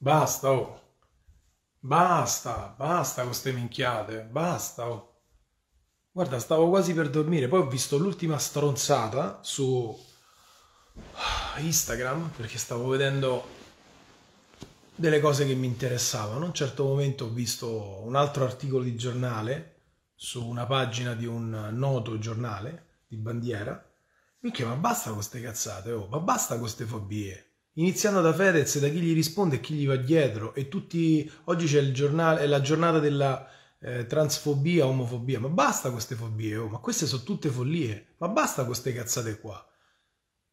Basta, oh. Basta, basta con queste minchiate, basta, oh. Guarda, stavo quasi per dormire, poi ho visto l'ultima stronzata su Instagram perché stavo vedendo delle cose che mi interessavano. A un certo momento ho visto un altro articolo di giornale su una pagina di un noto giornale di bandiera. Minchia, ma basta con queste cazzate, oh, ma basta con queste fobie iniziando da Fedez, da chi gli risponde e chi gli va dietro, e tutti, oggi c'è giornale, la giornata della eh, transfobia, omofobia, ma basta queste fobie, oh, ma queste sono tutte follie, ma basta queste cazzate qua.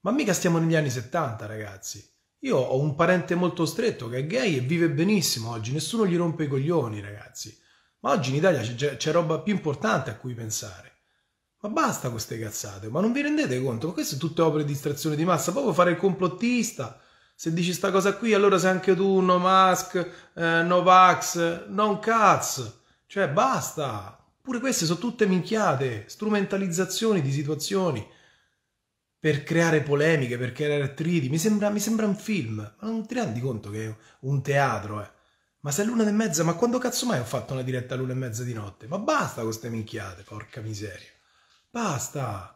Ma mica stiamo negli anni 70, ragazzi. Io ho un parente molto stretto che è gay e vive benissimo oggi, nessuno gli rompe i coglioni, ragazzi. Ma oggi in Italia c'è, c'è roba più importante a cui pensare. Ma basta queste cazzate, ma non vi rendete conto? Ma queste sono tutte opere di distrazione di massa, proprio fare il complottista, se dici sta cosa qui, allora sei anche tu no mask, eh, no vax, non cazzo. Cioè, basta. Pure queste sono tutte minchiate, strumentalizzazioni di situazioni per creare polemiche, per creare attriti. Mi sembra, mi sembra un film. Ma non ti rendi conto che è un teatro, eh? Ma se è l'una e mezza, ma quando cazzo mai ho fatto una diretta all'una e mezza di notte? Ma basta con queste minchiate, porca miseria. Basta.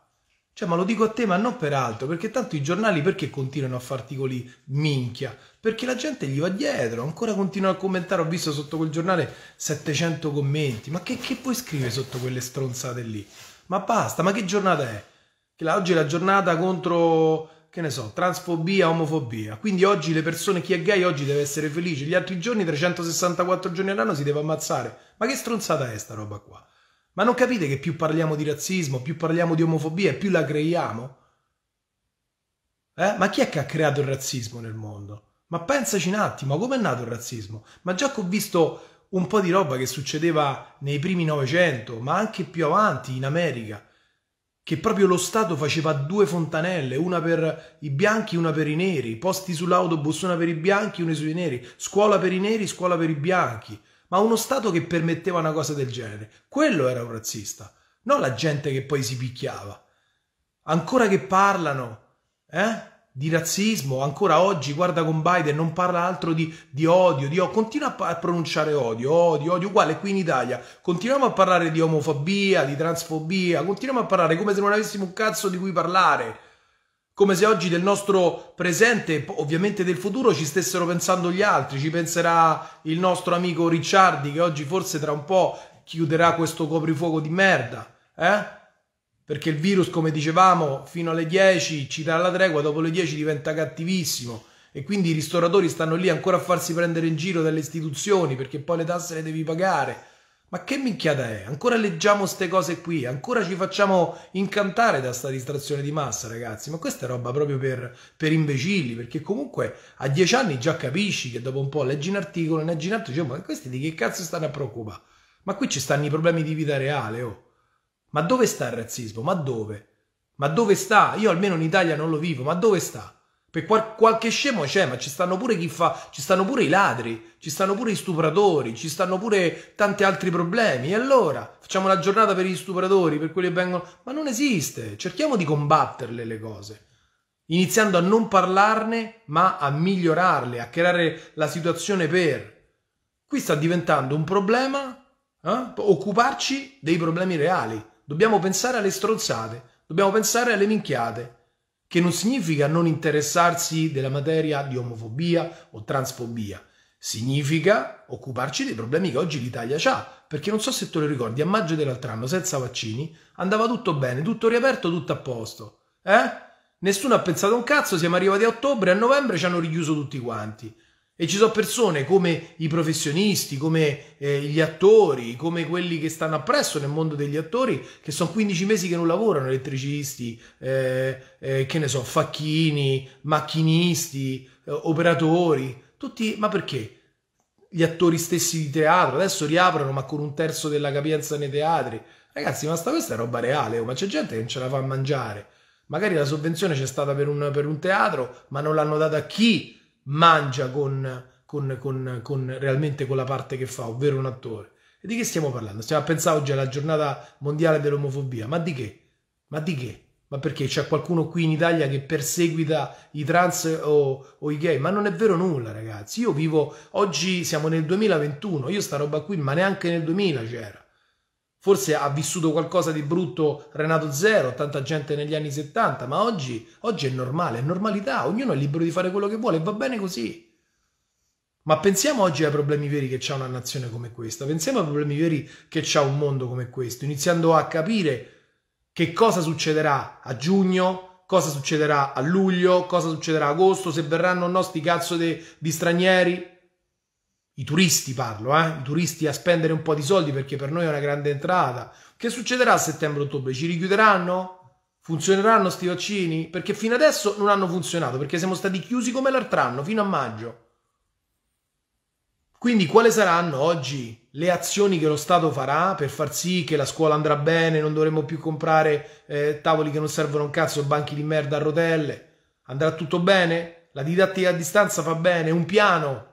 Cioè, ma lo dico a te, ma non per altro, perché tanto i giornali perché continuano a fare articoli minchia? Perché la gente gli va dietro, ancora continuano a commentare, ho visto sotto quel giornale 700 commenti, ma che, che puoi scrivere sotto quelle stronzate lì? Ma basta, ma che giornata è? Che la, oggi è la giornata contro, che ne so, transfobia, omofobia, quindi oggi le persone, chi è gay oggi deve essere felice, gli altri giorni, 364 giorni all'anno si deve ammazzare, ma che stronzata è sta roba qua? Ma non capite che più parliamo di razzismo, più parliamo di omofobia, più la creiamo? Eh? Ma chi è che ha creato il razzismo nel mondo? Ma pensaci un attimo, come è nato il razzismo? Ma già che ho visto un po' di roba che succedeva nei primi Novecento, ma anche più avanti in America, che proprio lo Stato faceva due fontanelle, una per i bianchi, una per i neri, posti sull'autobus, una per i bianchi, una sui neri, scuola per i neri, scuola per i bianchi ma uno Stato che permetteva una cosa del genere. Quello era un razzista, non la gente che poi si picchiava. Ancora che parlano eh, di razzismo, ancora oggi, guarda con Biden, non parla altro di, di odio, di continua a pronunciare odio, odio, odio, uguale qui in Italia. Continuiamo a parlare di omofobia, di transfobia, continuiamo a parlare come se non avessimo un cazzo di cui parlare come se oggi del nostro presente, ovviamente del futuro, ci stessero pensando gli altri, ci penserà il nostro amico Ricciardi che oggi forse tra un po' chiuderà questo coprifuoco di merda, eh? Perché il virus, come dicevamo, fino alle 10 ci dà la tregua, dopo le 10 diventa cattivissimo. E quindi i ristoratori stanno lì ancora a farsi prendere in giro dalle istituzioni perché poi le tasse le devi pagare ma che minchiata è? Ancora leggiamo queste cose qui, ancora ci facciamo incantare da sta distrazione di massa, ragazzi. Ma questa è roba proprio per, per imbecilli, perché comunque a dieci anni già capisci che dopo un po' leggi un articolo, leggi un altro, dici, ma questi di che cazzo stanno a preoccupare? Ma qui ci stanno i problemi di vita reale, oh. Ma dove sta il razzismo? Ma dove? Ma dove sta? Io almeno in Italia non lo vivo, ma dove sta? Per qual- qualche scemo c'è, ma ci stanno pure chi fa, ci stanno pure i ladri, ci stanno pure i stupratori, ci stanno pure tanti altri problemi. E allora facciamo la giornata per gli stupratori, per quelli che vengono. Ma non esiste. Cerchiamo di combatterle le cose. Iniziando a non parlarne, ma a migliorarle, a creare la situazione per. Qui sta diventando un problema eh? occuparci dei problemi reali. Dobbiamo pensare alle stronzate, dobbiamo pensare alle minchiate che non significa non interessarsi della materia di omofobia o transfobia, significa occuparci dei problemi che oggi l'Italia ha, perché non so se te lo ricordi, a maggio dell'altro anno senza vaccini andava tutto bene, tutto riaperto, tutto a posto, eh? Nessuno ha pensato un cazzo, siamo arrivati a ottobre, a novembre ci hanno richiuso tutti quanti. E ci sono persone come i professionisti, come eh, gli attori, come quelli che stanno appresso nel mondo degli attori, che sono 15 mesi che non lavorano, elettricisti, eh, eh, che ne so, facchini, macchinisti, eh, operatori, tutti, ma perché? Gli attori stessi di teatro, adesso riaprono ma con un terzo della capienza nei teatri. Ragazzi, ma sta questa è roba reale, oh, ma c'è gente che non ce la fa a mangiare. Magari la sovvenzione c'è stata per un, per un teatro, ma non l'hanno data a chi mangia con, con, con, con, realmente con la parte che fa, ovvero un attore. E di che stiamo parlando? Stiamo a pensare oggi alla giornata mondiale dell'omofobia, ma di che? Ma di che? Ma perché c'è qualcuno qui in Italia che perseguita i trans o, o, i gay? Ma non è vero nulla, ragazzi. Io vivo, oggi siamo nel 2021, io sta roba qui, ma neanche nel 2000 c'era. Forse ha vissuto qualcosa di brutto Renato Zero, tanta gente negli anni 70, ma oggi, oggi è normale, è normalità, ognuno è libero di fare quello che vuole e va bene così. Ma pensiamo oggi ai problemi veri che c'ha una nazione come questa, pensiamo ai problemi veri che c'ha un mondo come questo, iniziando a capire che cosa succederà a giugno, cosa succederà a luglio, cosa succederà a agosto, se verranno o no sti cazzo di stranieri. I turisti parlo, eh? i turisti a spendere un po' di soldi perché per noi è una grande entrata. Che succederà a settembre-ottobre? Ci richiuderanno? Funzioneranno sti vaccini? Perché fino adesso non hanno funzionato, perché siamo stati chiusi come l'altro anno, fino a maggio. Quindi quali saranno oggi le azioni che lo Stato farà per far sì che la scuola andrà bene, non dovremo più comprare eh, tavoli che non servono un cazzo, banchi di merda a rotelle? Andrà tutto bene? La didattica a distanza fa bene? Un piano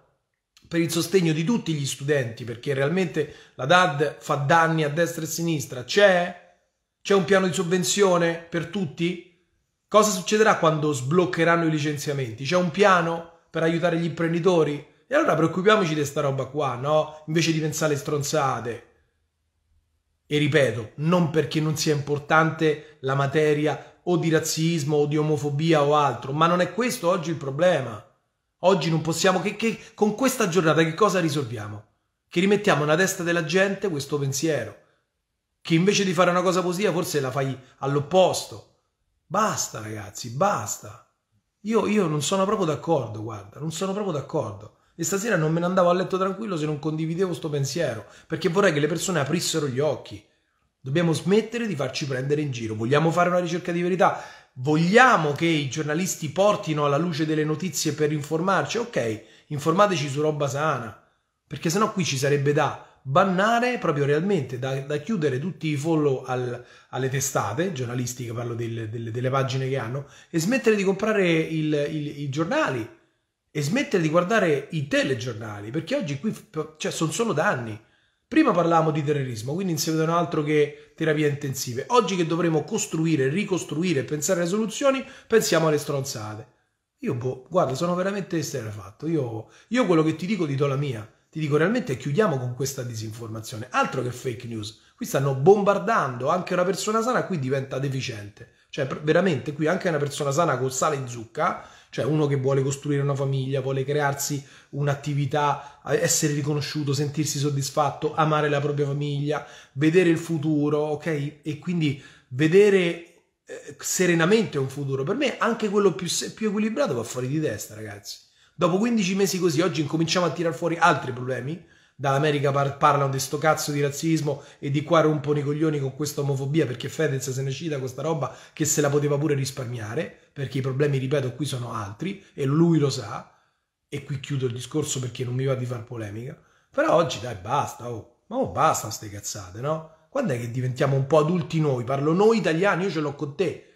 per il sostegno di tutti gli studenti, perché realmente la DAD fa danni a destra e a sinistra. C'è? C'è un piano di sovvenzione per tutti? Cosa succederà quando sbloccheranno i licenziamenti? C'è un piano per aiutare gli imprenditori? E allora preoccupiamoci di questa roba qua, no? Invece di pensare alle stronzate. E ripeto, non perché non sia importante la materia o di razzismo o di omofobia o altro, ma non è questo oggi il problema. Oggi non possiamo che, che con questa giornata che cosa risolviamo? Che rimettiamo nella testa della gente questo pensiero. Che invece di fare una cosa positiva forse la fai all'opposto. Basta ragazzi, basta. Io, io non sono proprio d'accordo, guarda, non sono proprio d'accordo. E stasera non me ne andavo a letto tranquillo se non condividevo questo pensiero, perché vorrei che le persone aprissero gli occhi. Dobbiamo smettere di farci prendere in giro. Vogliamo fare una ricerca di verità? Vogliamo che i giornalisti portino alla luce delle notizie per informarci? Ok, informateci su roba sana, perché sennò qui ci sarebbe da bannare proprio realmente, da, da chiudere tutti i follow al, alle testate giornalistiche, parlo del, del, delle pagine che hanno, e smettere di comprare il, il, i giornali e smettere di guardare i telegiornali, perché oggi qui cioè, sono solo danni. Prima parlavamo di terrorismo, quindi non si vedono altro che terapie intensive. Oggi che dovremo costruire, ricostruire pensare alle soluzioni, pensiamo alle stronzate. Io, boh, guarda, sono veramente esterrefatto. Io, io quello che ti dico, ti do la mia. Ti dico realmente chiudiamo con questa disinformazione. Altro che fake news. Qui stanno bombardando, anche una persona sana qui diventa deficiente. Cioè, veramente, qui anche una persona sana con sale in zucca cioè uno che vuole costruire una famiglia, vuole crearsi un'attività, essere riconosciuto, sentirsi soddisfatto, amare la propria famiglia, vedere il futuro, ok? E quindi vedere eh, serenamente un futuro. Per me anche quello più, più equilibrato va fuori di testa, ragazzi. Dopo 15 mesi così, oggi incominciamo a tirar fuori altri problemi dall'America par- parlano di sto cazzo di razzismo e di qua rompono i coglioni con questa omofobia perché Fedez se ne cita questa roba che se la poteva pure risparmiare perché i problemi, ripeto, qui sono altri e lui lo sa e qui chiudo il discorso perché non mi va di far polemica però oggi dai basta oh ma oh, basta ste cazzate no? quando è che diventiamo un po' adulti noi parlo noi italiani io ce l'ho con te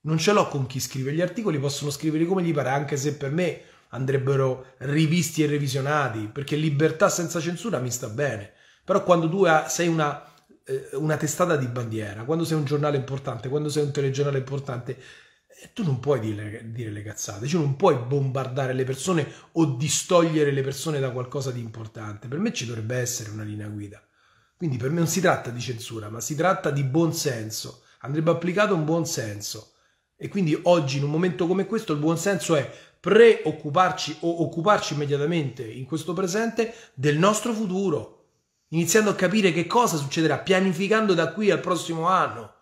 non ce l'ho con chi scrive gli articoli possono scrivere come gli pare anche se per me andrebbero rivisti e revisionati, perché libertà senza censura mi sta bene. Però quando tu sei una, eh, una testata di bandiera, quando sei un giornale importante, quando sei un telegiornale importante, tu non puoi dire, dire, le cazzate, cioè non puoi bombardare le persone o distogliere le persone da qualcosa di importante. Per me ci dovrebbe essere una linea guida. Quindi per me non si tratta di censura, ma si tratta di buon senso. Andrebbe applicato un buon senso. E quindi oggi, in un momento come questo, il buon senso è preoccuparci o occuparci immediatamente in questo presente del nostro futuro, iniziando a capire che cosa succederà, pianificando da qui al prossimo anno.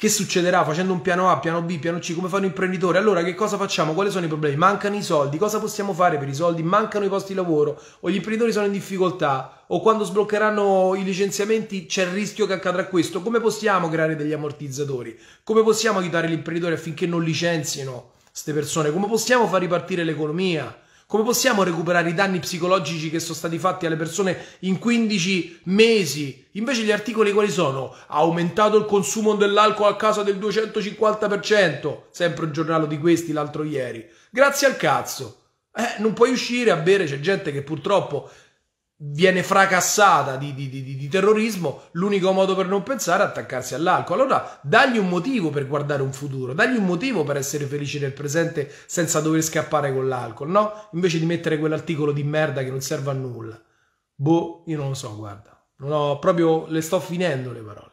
Che succederà facendo un piano A, piano B, piano C, come fanno i imprenditori? Allora che cosa facciamo? Quali sono i problemi? Mancano i soldi, cosa possiamo fare per i soldi? Mancano i posti di lavoro o gli imprenditori sono in difficoltà o quando sbloccheranno i licenziamenti c'è il rischio che accadrà questo. Come possiamo creare degli ammortizzatori? Come possiamo aiutare gli imprenditori affinché non licenzino? queste persone? Come possiamo far ripartire l'economia? Come possiamo recuperare i danni psicologici che sono stati fatti alle persone in 15 mesi? Invece gli articoli quali sono? Ha aumentato il consumo dell'alcol a casa del 250%, sempre un giornale di questi l'altro ieri. Grazie al cazzo. Eh, non puoi uscire a bere, c'è gente che purtroppo viene fracassata di, di, di, di, terrorismo, l'unico modo per non pensare è attaccarsi all'alcol. Allora dagli un motivo per guardare un futuro, dagli un motivo per essere felici nel presente senza dover scappare con l'alcol, no? Invece di mettere quell'articolo di merda che non serve a nulla. Boh, io non lo so, guarda. Non ho proprio, le sto finendo le parole.